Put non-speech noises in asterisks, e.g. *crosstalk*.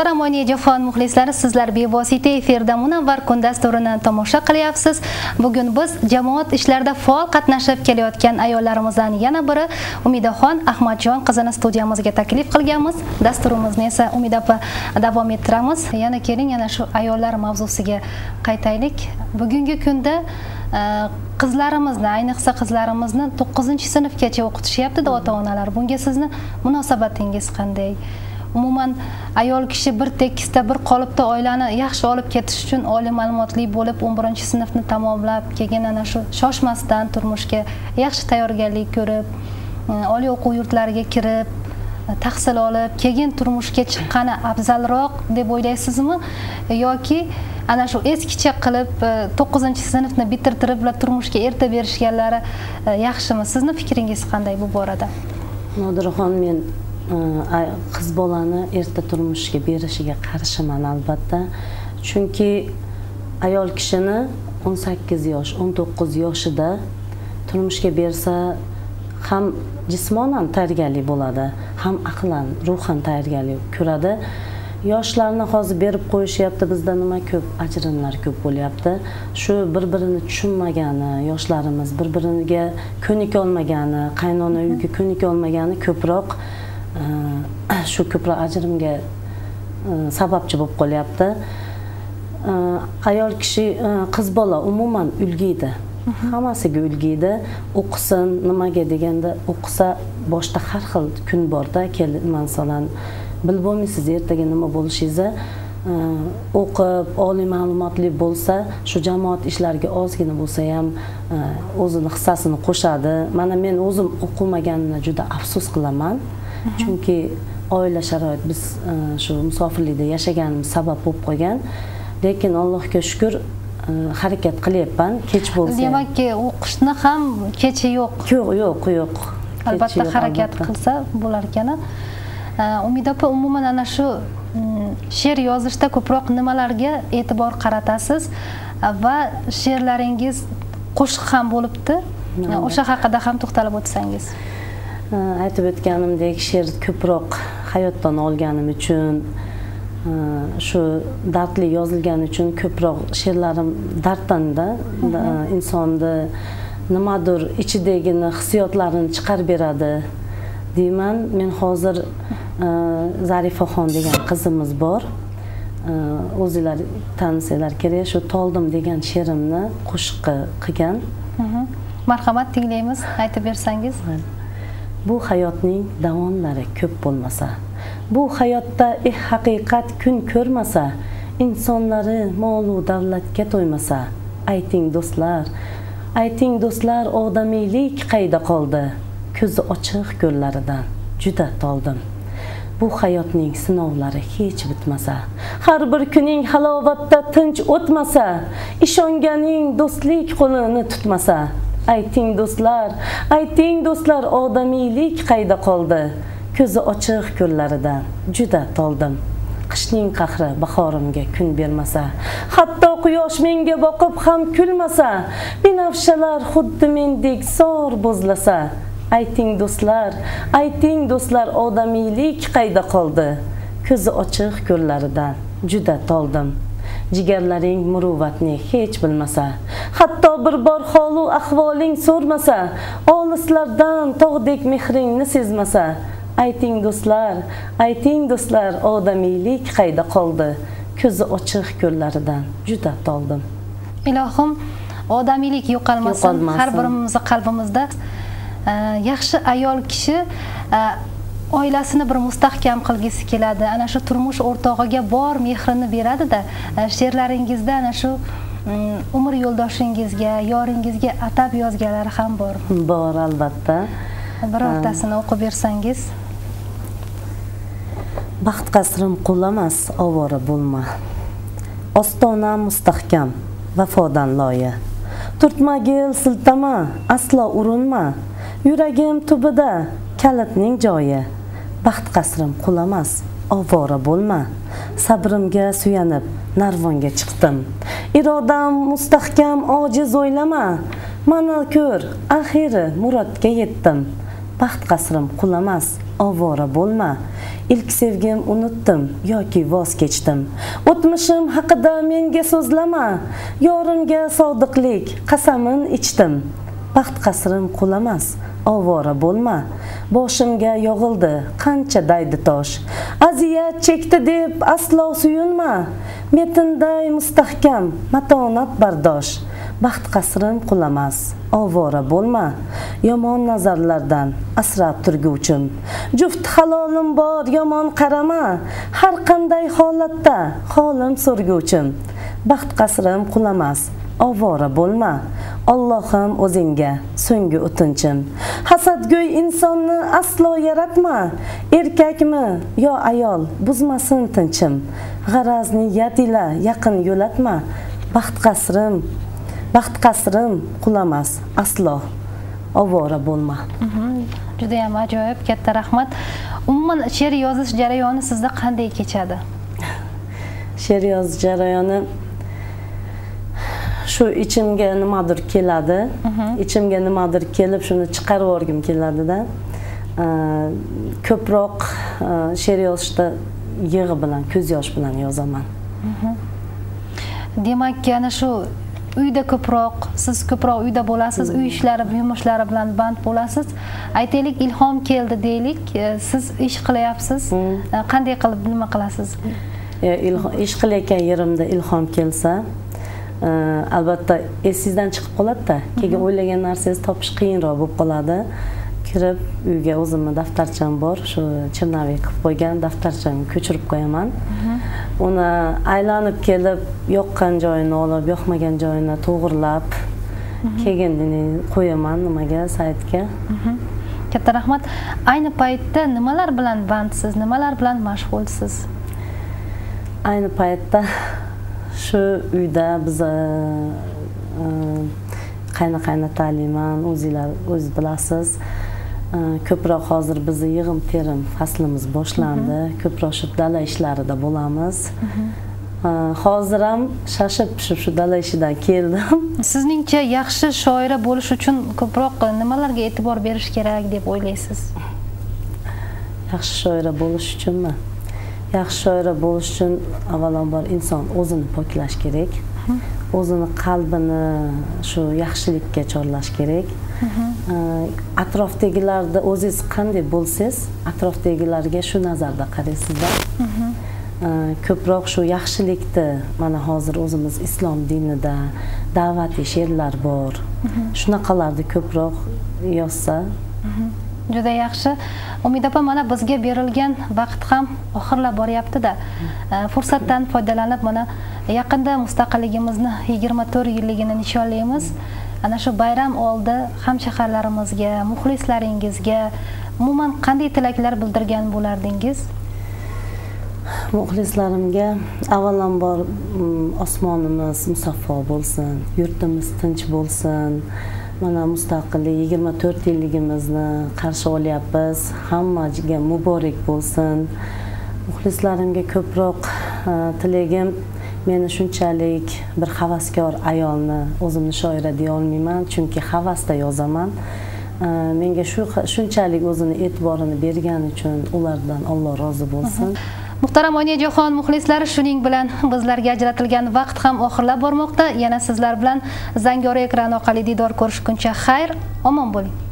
muhtaram onaijafon muxlislari sizlar bevosita efirda munavvar kun dasturini tomosha qilyapsiz. Bugun biz jamoat ishlarida faol qatnashib kelayotgan ayollarimizdan yana biri umidaxon ahmadjon qizini studiyamizga taklif qilganmiz. Dasturimizni esa umida opa davom ettiramiz. Yana keling yana shu ayollar mavzusiga qaytaylik. Bugungi kunda e, qizlarimizni ayniqsa qizlarimizni to'qqizinchi sinfgacha o'qitishyaptida ota onalar bunga sizni munosabatingiz qanday? Umuman ayol kishi bir tekisda bir qolipda oilani yaxshi olib ketish uchun oliy ma'lumotli bo'lib o'n birinchi sinfni tamomlab keyin ana shu shoshmasdan turmushga yaxshi tayyorgarlik ko'rib e, oliy o'quv yurtlariga kirib e, tahsil olib keyin turmushga chiqqani afzalroq deb o'ylaysizmi? E, yoki ana shu eskicha qilib to'qqizinchi sinfni bitirtirib turmushga erta berishganlari yaxshimi? Sizni fikringiz qanday bu borada? Nodiraxon men Э, qiz bolani erta turmushga berishiga qarshiman albatta. Chunki ayol kishini 18 yosh 19 yoshida turmushga bersa ham jismonan tayyorgarlik bo'ladi ham aqlan ruhan tayyorgarlik ko'radi. Yoshlarni hozir berib qo'yishyapti bizda nima ko'p ajrimlar ko'p bo'lyapti. Shu bir birini tushunmagani yoshlarimiz bir biriga ko'nikolmagani qaynona uyga ko'nikolmagani ko'proq. Shu ko'proq ajrimga sababchi bo'lib qolyapti. Ayol kishi qiz bola umuman ulgiydi. Hammasiga ulgiydi. O'qisin nimaga deganda o'qisa boshda har xil kun borda masalan bilib bo'lmaysiz ertaga nima bo'lishingizni o'qib oliy ma'lumotli bo'lsa shu jamoat ishlariga ozgina bo'lsa ham o'zini hissasini qo'shadi. Mana men o'zim o'qimaganimni juda afsus qilaman. Chunki oila sharoit biz e, shu musofirlikda yashaganimiz sabab bo'lib qolgan. Lekin allohga shukur e, harakat qilyapman kech bo'lsa. Demakki o'qishni ham kechi yo'q. Yo'q yo'q yo'q. Albatta harakat qilsa bo'lar ekan e, umida opa umuman ana shu mm, she'r yozishda ko'proq nimalarga e'tibor qaratasiz? Va she'rlaringiz qo'shiq ham bo'libdi. O'sha haqida ham to'xtalib o'tsangiz aytib o'tganimdek she'r ko'proq hayotdan olganim uchun shu dardli yozilgani uchun ko'proq she'rlarim darddanda insonni nimadir ichidagini hissiyotlarini chiqarib beradi deyman. Men hozir zarifaxon degan qizimiz bor. O'zinglar tanisanglar kerak shu toldim degan she'rimni qo'shiqqa qilgan. Marhamat tinglaymiz. Aytib bersangiz bu hayotning davomlari ko'p bo'lmasa bu hayotda eh haqiqat kun ko'rmasa insonlari molu davlatga to'ymasa ayting do'stlar ayting do'stlar odamiylik qayda qoldi? Ko'zi ochiq ko'llaridan juda toldim. Bu hayotning sinovlari hech bitmasa har bir kuning halovatda tinch o'tmasa ishonganing do'stlik qo'lini tutmasa ayting do'stlar ayting do'stlar odamiylik qayda qoldi? Ko'zi ochiq ko'llaridan juda toldim. Qishning qahri bahorimga kun bermasa hatto quyosh menga boqib ham kulmasa binafshalar xuddi mendek sor bo'zlasa ayting do'stlar ayting do'stlar odamiylik qayda qoldi? Ko'zi ochiq ko'llaridan juda toldim. Jigarlaring muruvvatni hech bilmasa. Hatto bir bor holu ahvoling so'rmasa olislardan tog'dek mehringni sezmasa. Ayting do'stlar ayting do'stlar odamiylik qayda qoldi? Ko'zi ochiq ko'llaridan juda toldim. Ilohim odamiylik yo'qolmasin. Har birimizni qalbimizda yaxshi ayol kishi oilasini bir mustahkam qilgisi keladi. Ana shu turmush o'rtog'iga bor mehrini beradida e, she'rlaringizda ana shu mm, umr yo'ldoshingizga yoringizga atab yozganlari ham bor. Bor albatta. Birortasini o'qib bersangiz. Baxt qasrim qulamas ovora bo'lma. Ostona mustahkam vafodan loya turtmagil siltama aslo urinma. Yuragim tubida kalitning joyi baxt qasrim qulamas ovora bo'lma. Sabrimga suyanib narvonga chiqdim. Irodam mustahkam ojiz o'ylama. Mana ko'r axiri murodga yetdim. Baxt qasrim qulamas ovora bo'lma. Ilk sevgim unutdim yoki voz kechdim. O'tmishim haqida menga so'zlama. Yorimga sodiqlik qasamin ichdim. Baxt qasrim qulamas ovora bo'lma. Boshimga yog'ildi qancha daydi tosh. Aziyat chekdi deb aslo suyunma. Metinday mustahkam matonat bardosh. Baxt qasrim qulamas. Ovora bo'lma. Yomon nazarlardan asrab turguvchim juft halolim bor yomon qarama. Har qanday holatda holim so'rguvchim baxt qasrim qulamas. Ovora bo'lma. Allohim o'zingga so'nggi o'tinchim. Hasadgo'y insonni aslo yaratma. Erkakmi yo ayol buzmasin tinchim. G'araz niyat ila yaqin yo'latma. Baxt qasrim baxt qasrim qulamas aslo. Ovora bo'lma. Mhm. juda yam ajoyib katta rahmat. Umuman she'r yozish jarayoni sizda qanday kechadi? *laughs* She'r yozish jarayoni shu ichimga nimadir keladi. Ichimga nimadir kelib shuni chiqarib yuborgim keladida ko'proq she'r yozishda yig'i bilan ko'z yosh bilan yozaman. Demak ana shu uyda ko'proq siz ko'proq uyda bo'lasiz uy ishlari yumushlari bilan band bo'lasiz. Aytaylik ilhom keldi deylik. Siz ish qilyapsiz. Qanday qilib nima qilasiz? Ish qilayotgan yerimda ilhom kelsa albatta esingizdan chiqib qoladida. Keyin o'ylagan narsangizni topish qiyinroq bo'lib qoladi. Kirib uyga o'zimni daftarcham bor shu chirnaviy qilib qo'ygan daftarchamni ko'chirib qo'yaman. Uni aylanib kelib yoqqan joyini olib yoqmagan joyini to'g'irlab keyin qo'yaman nimaga saytga. Katta rahmat. Ayni paytda nimalar bilan bandsiz nimalar bilan mashg'ulsiz? Ayni paytda shu uyda biz e, qayna qaynotaliman o'zinglar o'zingiz bilasiz. E, ko'proq hozir bizni yig'im terim faslimiz boshlandi. Ko'proq shu dala ishlarida bo'lamiz. E, hozir ham shashib pishib shu dala ishidan keldim. *laughs* Sizningcha yaxshi shoira bo'lish uchun ko'proq nimalarga e'tibor berish kerak deb o'ylaysiz? Yaxshi shoira bo'lish uchunmi yaxshi shoira bo'lish uchun avvalambor inson o'zini poklash kerak. O'zini qalbini shu yaxshilikka chorlash kerak. Atrofdagilarda o'zingiz qanday bo'lsangiz atrofdagilarga shu nazarda qaraysizda. Ko'proq shu yaxshilikni mana hozir o'zimiz islom dinida da'vatiy she'rlar bor. Shunaqalarni ko'proq yozsa juda yaxshi. Umid opa mana bizga berilgan vaqt ham oxirlab boryaptida. Fursatdan foydalanib mana yaqinda mustaqilligimizni yigirma to'rt yilligini nishonlaymiz. Ana shu bayram oldi hamshaharlarimizga muxlislaringizga umuman qanday tilaklar bildirgan bo'lardingiz? Muxlislarimga avvalambor mm, osmonimiz musaffo bo'lsin yurtimiz tinch bo'lsin mana mustaqillik yigirma to'rt yilligimizni qarshi olyapmiz. Hammaga muborak bo'lsin. Muxlislarimga ko'proq e, tilagim meni shunchalik bir havaskor ayolni o'zimni shoira deya olmayman chunki havasda yozaman. E, menga shu shunchalik o'zini e'tiborini bergani uchun ulardan alloh rozi bo'lsin. Muhtaram oynajo'xon muxlislari shuning bilan bizlarga ajratilgan vaqt ham oxirlab bormoqda. Yana sizlar bilan zangori ekran orqali diydor ko'rishguncha xayr omon bo'ling.